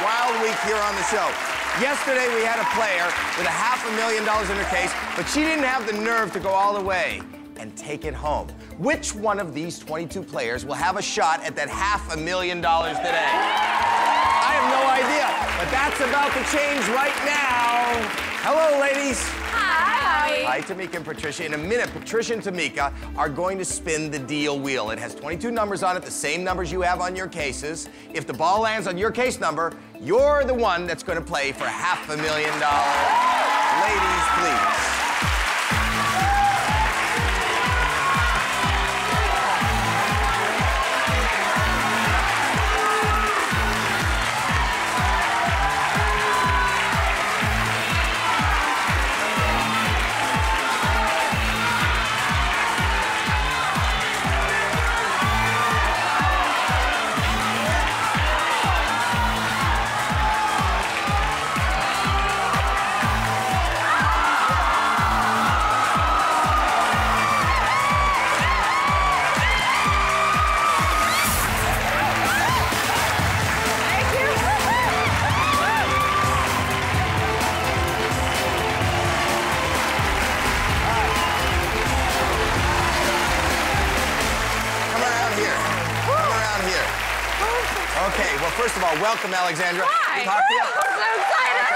wild week here on the show. Yesterday, we had a player with a half a million dollars in her case, but she didn't have the nerve to go all the way and take it home. Which one of these 22 players will have a shot at that half a million dollars today? I have no idea, but that's about to change right now. Hello, ladies. Hi. Tamika and Patricia. In a minute, Patricia and Tamika are going to spin the deal wheel. It has 22 numbers on it, the same numbers you have on your cases. If the ball lands on your case number, you're the one that's going to play for half a million dollars. Ladies, please. Welcome, Alexandra. Hi. You. I'm so excited.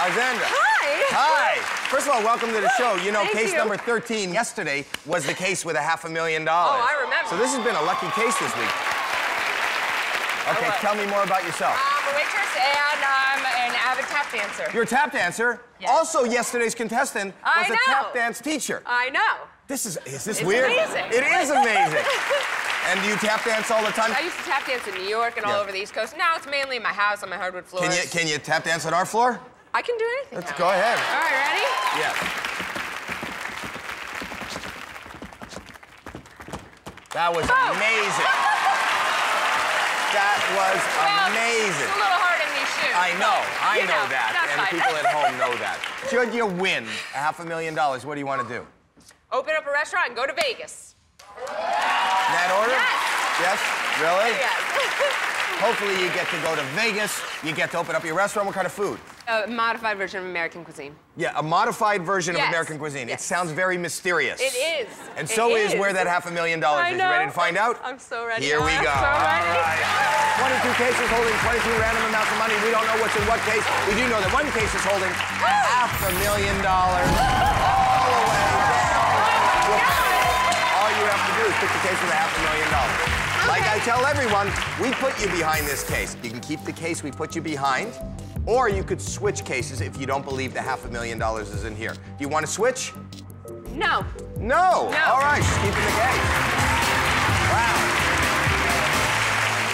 Alexandra. Hi. Hi. First of all, welcome to the show. You know, Thank case you. number 13 yesterday was the case with a half a million dollars. Oh, I remember. So this has been a lucky case this week. Okay, tell me more about yourself. I'm a waitress and I'm an avid tap dancer. You're a tap dancer. Yes. Also, yesterday's contestant was a tap dance teacher. I know. This is, is this It's weird? amazing. It is amazing. and do you tap dance all the time? I used to tap dance in New York and all over the East Coast. Now it's mainly in my house on my hardwood floors. Can you, can you tap dance on our floor? I can do anything. Let's now. go ahead. All right, ready? Yes. That was Oh. amazing. That was Well, amazing. It's a little hard in these shoes. I know, I you know that, and fine. people at home know that. Should you win a half a million dollars, what do you want to do? Open up a restaurant and go to Vegas. In that order? Yes. Yes? Really? Yes. Hopefully you get to go to Vegas, you get to open up your restaurant. What kind of food? a modified version of American cuisine. Yeah, a modified version of American cuisine. It sounds very mysterious. It is. And so is is. where that half a million dollars I is. know. You ready to find out? I'm so ready. Here we I'm go. so All ready. right. 22 cases holding 22 random amounts of money. We don't know what's in what case. We do know that one case is holding half a million dollars all the way down oh to. All you have to do is pick the case with a half a million dollars. Like I tell everyone, we put you behind this case. You can keep the case we put you behind, or you could switch cases if you don't believe the half a million dollars is in here. Do you want to switch? No. No. No. All right, she's keeping the case. Wow.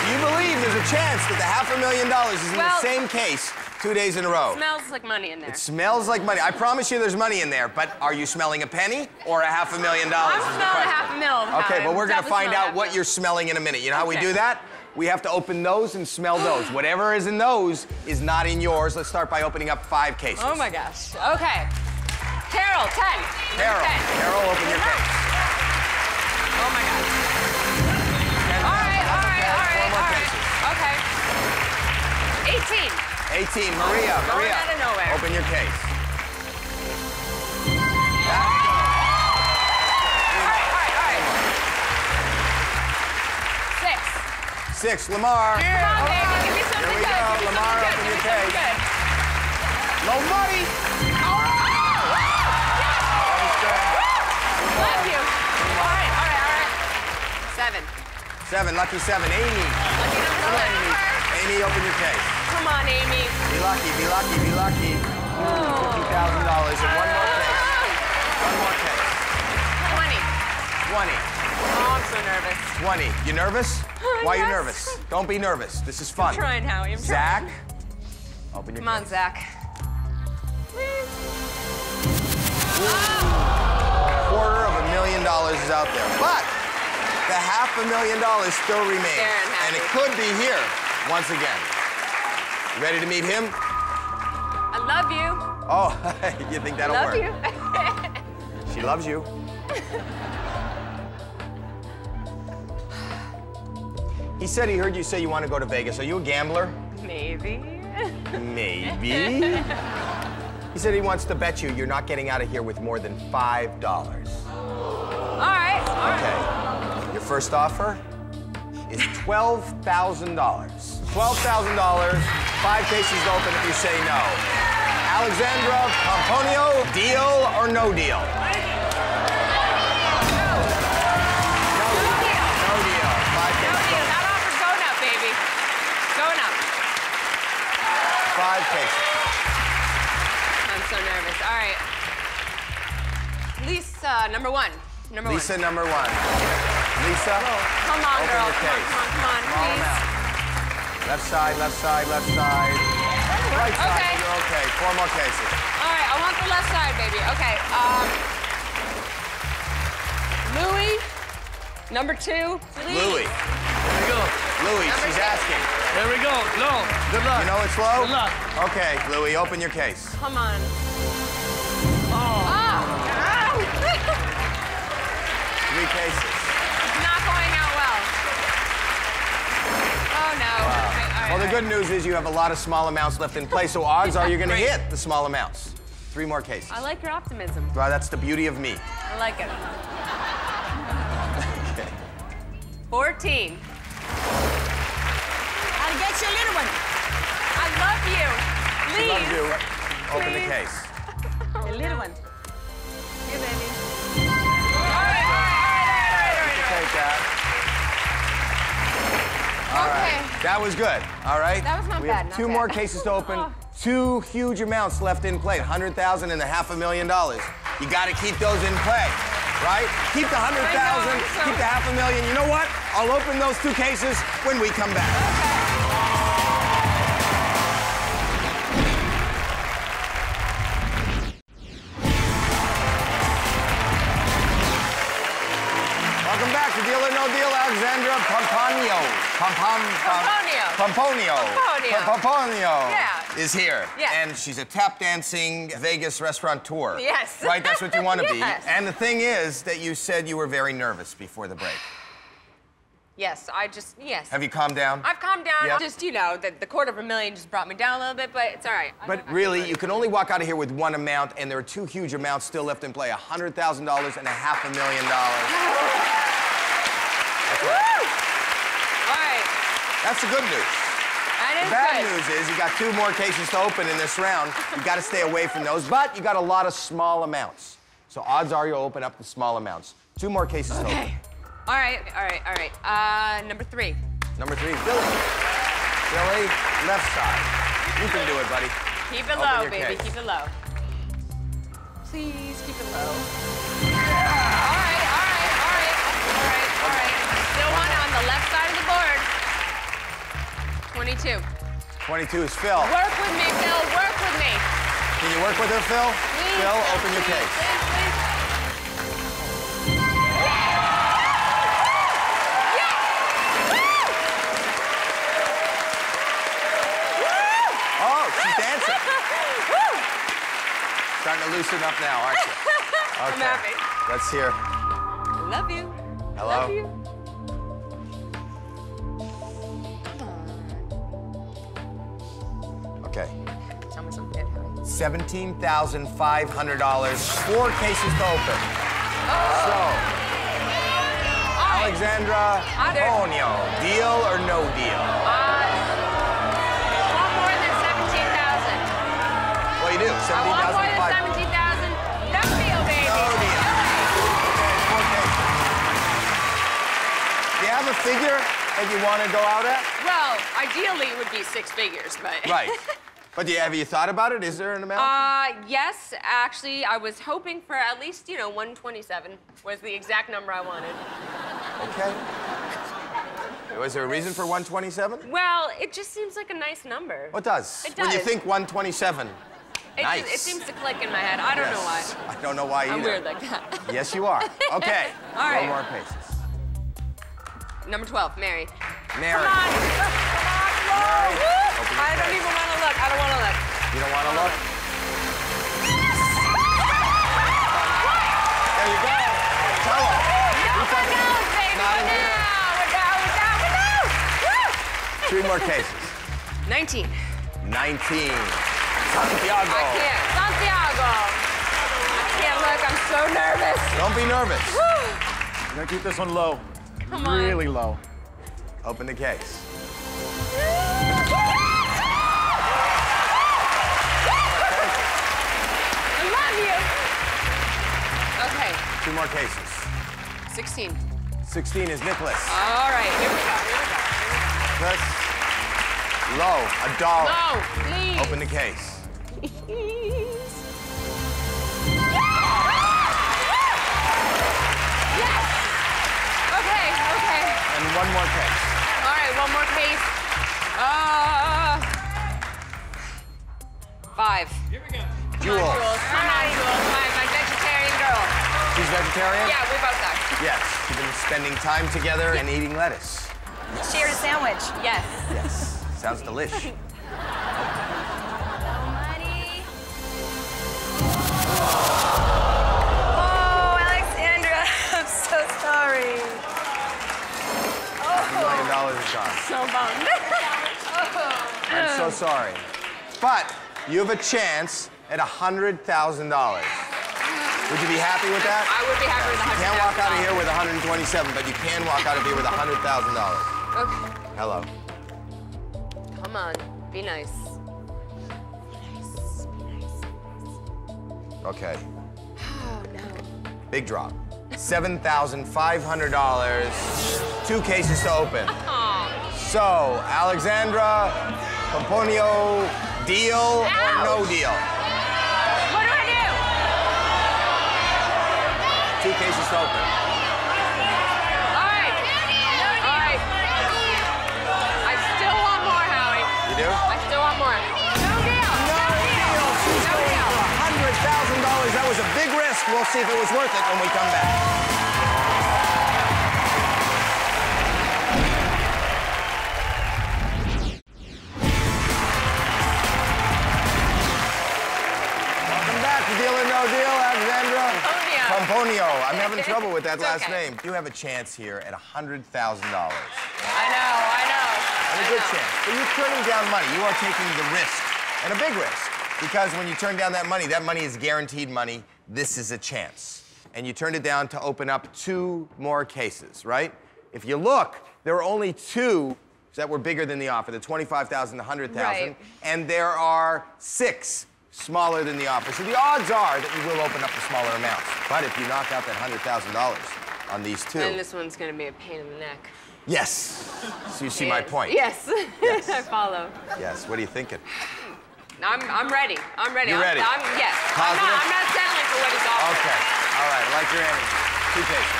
You believe there's a chance that the half a million dollars is in Well- the same case two days in a row. Smells like money in there. It smells like money. I promise you there's money in there, but are you smelling a penny or a half a million dollars? I'm smelling a half a mil. Okay, but I'm we're gonna find out what you're smelling in a minute. You know how we do that? We have to open those and smell those. Whatever is in those is not in yours. Let's start by opening up five cases. Oh my gosh. Okay. Carol, 10. Carol, 10. Carol, open your case. Oh my gosh. 18, Maria, Maria. out of nowhere. Open your case. Six. Six, Lamar. Come on, baby. Give me something Here we go. Me Lamar, open your Give me something case. good. Low money. Oh, oh, oh, Love you. All right, all right, all right. Seven. Seven, lucky seven. Amy. Lucky number seven. Amy, open your case. Come on, Amy. Be lucky, be lucky, be lucky. $50,000 in one more case. One more case. 20. 20. Oh, I'm so nervous. 20. You nervous? Why are you nervous? Don't be nervous. This is fun. I'm trying, Howie. I'm Zach, trying. open your case. Come on, case. Zach. Quarter of a million dollars is out there. But the half a million dollars still remains. And it. could be here once again. You ready to meet him? I love you. Oh, you think that'll love work? you. She loves you. He said he heard you say you want to go to Vegas. Are you a gambler? Maybe. Maybe. he said he wants to bet you you're not getting out of here with more than $5. All right. All right. Okay. Your first offer is $12,000. $12,000. Five cases open if you say no. Alexandra Pomponio, deal or no deal? No deal. No deal. Five No cases deal. open. That offer's going up, baby. Going up. Five cases. I'm so nervous. All right. Lisa, number one. Number Lisa, one. number one. Lisa, Come on, open girl. Come on, come on, come on, Small please. Amount. Left side, left side, left side. Right side, Okay. you're okay. Four more cases. All right, I want the left side, baby. Okay. Um, Louis, number two, please. Louis. Here we go. Louis, Number she's six. asking. There we go. No. Good luck. You know it's low? Good luck. Okay, Louis, open your case. Come on. Oh. Ow. Three cases. it's not going out well. Oh no. Okay, all right, Well, the good news is you have a lot of small amounts left in play, so odds are you're going to hit the small amounts. Three more cases. I like your optimism. Well, that's the beauty of me. I like it. Okay. 14. I'll get you a little one. I love you. Please. you. Open the case. A little one. All right. Okay. That was good. All right. That was not we bad, Have two bad. more cases to open. Oh. Two huge amounts left in play. 100,000 and a half a million dollars. You got to keep those in play. Right? Keep the 100,000, so- keep the half a million. You know what? I'll open those two cases when we come back. Welcome back to Deal or No Deal, Alexandra Pomponio. Pompom, uh, Pomponio. Pomponio. Pomponio. Pomponio Yeah. is here. Yes. And she's a tap dancing Vegas restaurateur. Yes. Right? That's what you want to Yes. be. And the thing is that you said you were very nervous before the break. Yes, I just, yes. Have you calmed down? I've calmed down. Yeah. Just, you know, the, the quarter of a million just brought me down a little bit, but it's all right. I- But really, you can only walk out of here with one amount, and there are two huge amounts still left in play $100,000 and a half a million dollars. Woo! All right. That's the good news. That is The bad good. news is you got two more cases to open in this round. You got to stay away from those, but you got a lot of small amounts. So odds are you'll open up the small amounts. Two more cases to open. Okay. All right, all right, all right. Uh, number three. Number three, Billy. Billy, left side. You can do it, buddy. Keep it Open low, baby. case. Keep it low. Please keep it low. All right, all right, all right, all right, all right. Still one on the left side of the board. 22. 22 is Phil. Work with me, Phil. Work with me. Can you work with her, Phil? Please, Phil, open your case. Please, please. Oh, she's dancing. Starting to loosen up now, aren't you? Okay. happy. Let's hear. Love you. Hello? Love you. $17,500. Four cases to open. So, All right. Alexandra Pomponio, deal or no deal? Uh, want more than 17,000. Well, you do. I want more than 17,500. 17,000. No deal, baby. No deal. Okay, four cases. Do you have a figure that you want to go out at? Well, ideally it would be six figures, but. Right. But you, have you thought about it? Is there an amount? Uh, yes, actually, I was hoping for at least, you know, 127 was the exact number I wanted. okay. Was there a reason for 127? Well, it just seems like a nice number. What does? It When you think 127. It, nice. just, it seems to click in my head. I don't know why. Yes. I don't know why either. I'm weird like that. Yes, you are. Okay. All right. Four more cases. Number 12, Mary. Mary. Come on. Come on. Mary, Woo! open your I don't even want. I don't want to look. You don't want to look? There you go. Tell her. No, we're down, baby. Not We're down. We're down. We're down. We're down. Three more cases. 19. 19. Santiago. I can't. Santiago. I can't look. I'm so nervous. Don't be nervous. We're gonna keep this one low. Come on. Really low. Open the case. Two more cases. 16. 16 is Nicholas. All right, here we go. Here we go. Nicholas. Low, a dollar. No, please. Open the case. Yes. Okay, okay. And one more case. All right, one more case. Uh, five. Jewel. Come on, Jules. Come on, Jules. My, my vegetarian girl. She's vegetarian? Yeah, we both are. Yes. You've been spending time together and eating lettuce. Shared a sandwich. Yes. Yes. Sounds delish. Oh, Alexandra, I'm so sorry. Million oh. dollars is gone. So bummed. Oh. I'm so sorry. But you have a chance at $100,000. Would you be happy with that? I would be happy with that. You can't walk out of here with 127, but you can walk out of here with $100,000. Okay. Hello. Come on. Be nice. Be nice, be nice. Okay. Oh, no. Big drop. $7,500. Two cases to open. So, Alexandra, Pomponio, deal or no deal? That was a big risk. We'll see if it was worth it when we come back. Welcome back to Deal or No Deal, Alexandra. Pomponio. Pomponio. I'm having trouble with that last okay. name. You have a chance here at $100,000. I know. I know. And a I good know. chance. But you're turning down money. You are taking the risk, and a big risk. Because when you turn down that money, that money is guaranteed money. This is a chance. And you turned it down to open up two more cases, right? If you look, there are only two that were bigger than the offer, the 25,000, the 100,000. Right. And there are six smaller than the offer. So the odds are that you will open up the smaller amounts. But if you knock out that $100,000 on these two, And this one's gonna be a pain in the neck. yes. So you see my point. Yes. Yes. I follow. Yes. What are you thinking? I'm, I'm ready. I'm ready. You're I'm, ready? I'm, yes. I'm not, I'm not settling for what he's offering. Okay. All right. I like your energy. Two cases.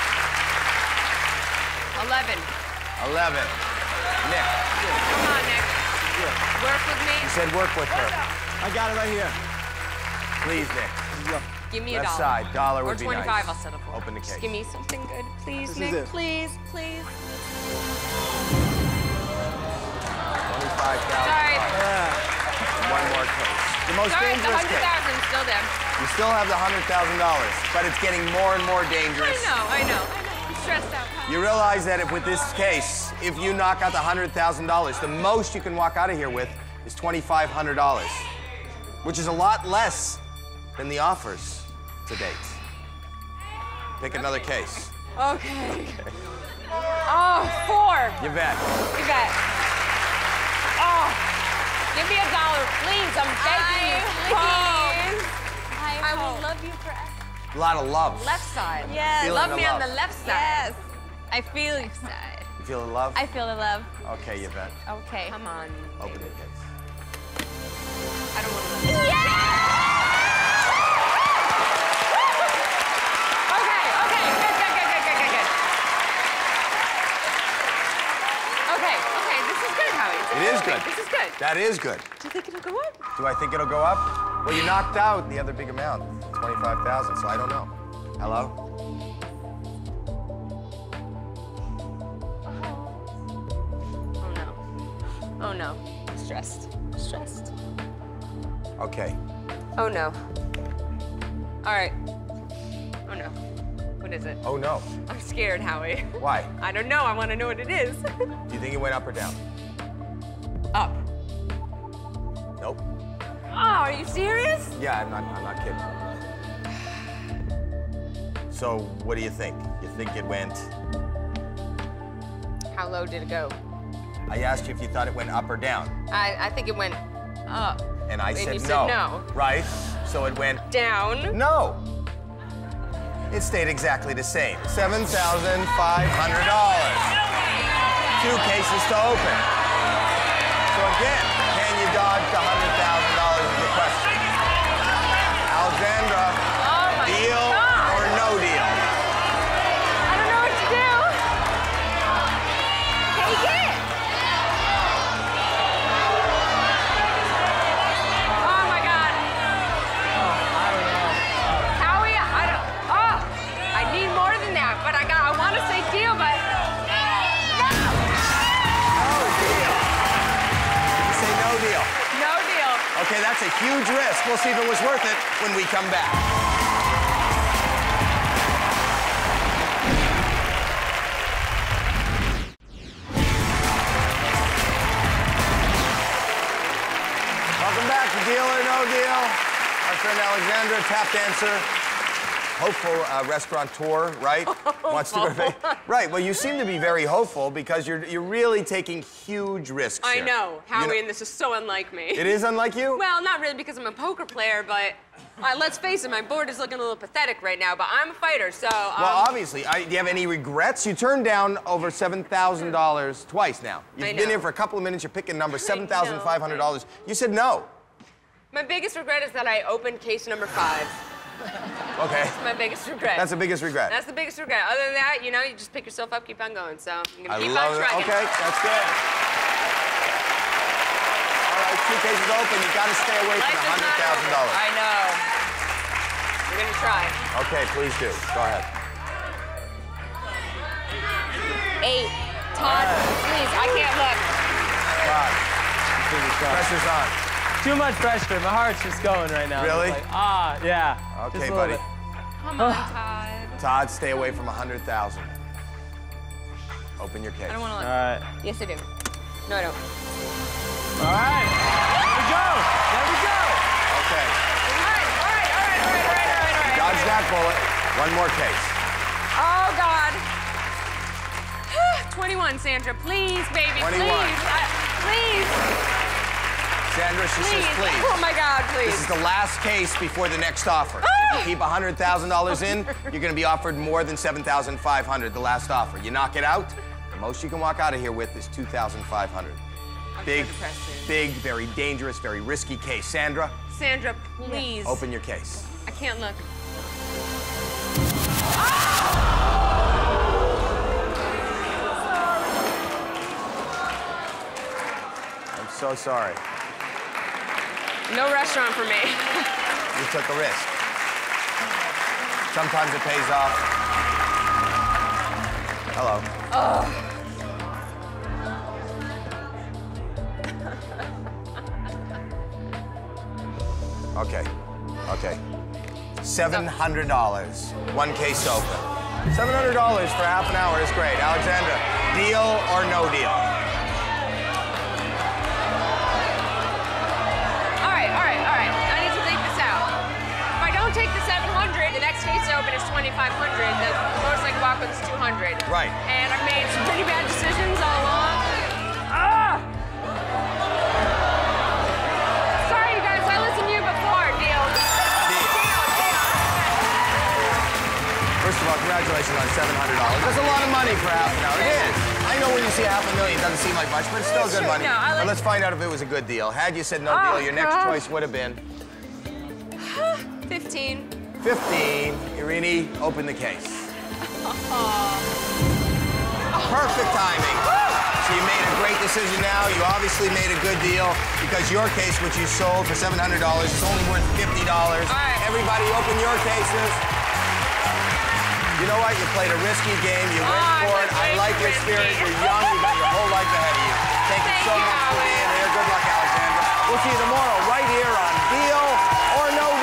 11. 11. Nick. Come on, Nick. Work with me. You said work with her. I got it right here. Please, Nick. Give me a Left dollar. side. Dollar or would be 25. I'll settle for. Open the Just case. give me something good, please, This is Nick. it. Please, please. 25,000. Sorry. One more case. The most Sorry, the dangerous case. 100,000 is still there. You still have the $100,000, but it's getting more and more I dangerous. know, I know, I know. I'm stressed out. You realize that if with this case, if you knock out the $100,000, the most you can walk out of here with is $2,500, which is a lot less than the offers to date. Pick another case. Okay. Oh, four. Yvette. You bet. Give me a dollar, please. I'm begging you. Please. I, will love you forever. A lot of love. Left side. Yes. Feeling Love the me on the left side. Yes. I feel your side. You feel the love? I feel the love. Okay, Yvette. Okay. Come on. Open the case. I don't want to. Okay, okay, good, good, good, good, good, good, good. Okay, okay, this is good, Howie. It is good. This is good. That is good. Do you think it'll go up? Do I think it'll go up? Well, you knocked out the other big amount, 25,000, so I don't know. Hello? Oh no. Oh no. Stressed. Stressed. Okay. Oh no. All right. Oh no. What is it? Oh no. I'm scared, Howie. Why? I don't know. I want to know what it is. Do you think it went up or down? Are you serious? Yeah, I'm not, I'm not kidding. So, what do you think? You think it went? How low did it go? I asked you if you thought it went up or down, I, I think it went up. and I And said you said no. no. Right? So it went Down. no. It stayed exactly the same. $7,500. Two cases to open. So again, can you dodge the a huge risk. We'll see if it was worth it when we come back. Welcome back to Deal or No Deal. Our friend Alexandra, tap dancer, hopeful uh, restaurateur, right? Wants to go to Right. Well, you seem to be very hopeful because you're you're really taking huge risks. I here. know, You Howie, and this is so unlike me. It is unlike you. Well, not really because I'm a poker player, but uh, let's face it, my board is looking a little pathetic right now. But I'm a fighter, so. Um, Well, obviously, I, do you have any regrets? You turned down over seven thousand dollars twice now. You've been here for a couple of minutes. You're picking numbers. Seven thousand five hundred dollars. You said no. my biggest regret is that I opened case number five. Okay, That's My biggest regret. that's the biggest regret. That's the biggest regret. Other than that, you know, you just pick yourself up, keep on going. So I'm gonna I keep love on it. trucking. Okay, that's good. All right, two cases open. You got to stay away from Life the is hundred not thousand over. dollars. I know. We're gonna try. Okay, please do. Go ahead. Eight. Todd, please. I can't look. Todd, pressure's on. Too much pressure. My heart's just going right now. Really? Like, ah, yeah. Okay, Just a little buddy. bit. Come on, Todd. Todd, stay away from a hundred thousand. Open your case. I don't want to All look. right. Yes, I do. No, I don't. All right. There we go. There we go. Okay. All right, all right, all right, all right, all right, all right, all right. Dodge that bullet. One more case. Oh, God. 21, Sandra. Please, baby. 21. Please. I, please. Sandra, she Please. says please. Oh, my God, please. This is the last case before the next offer. Ah! If you keep $100,000 in, you're going to be offered more than 7,500, the last offer. You knock it out, the most you can walk out of here with is $2,500. Big, depressed, big, very dangerous, very risky case. Sandra, Sandra, please. open your case. I can't look. I'm so sorry. No restaurant for me. You took a risk. Sometimes it pays off. Hello. Okay. Okay. $700. One case open. $700 for half an hour is great. Alexandra, deal or no deal? 2,500. The most I can walk with is 200. Right. And I've made some pretty bad decisions all along. Ah! Sorry, you guys. I listened to you before. Deal. Deal. Deal. Deal. First of all, congratulations on $700. That's a lot of money for half an hour. It is. I know when you see half a million, it doesn't seem like much, but it's still It's good true. money. No, I like- but let's find out if it was a good deal. Had you said no Oh, deal, your next choice would have been 15. 15. Irini, open the case. Perfect timing. So you made a great decision now. You obviously made a good deal because your case, which you sold for $700, is only worth $50. right. Everybody open your cases. You know what? You played a risky game. You went Oh, for it. I like your spirit. You're young. You've got your whole life ahead of you. Thank, you so you, much for being here. Good luck, Alexandra. We'll see you tomorrow right here on Deal or No Deal.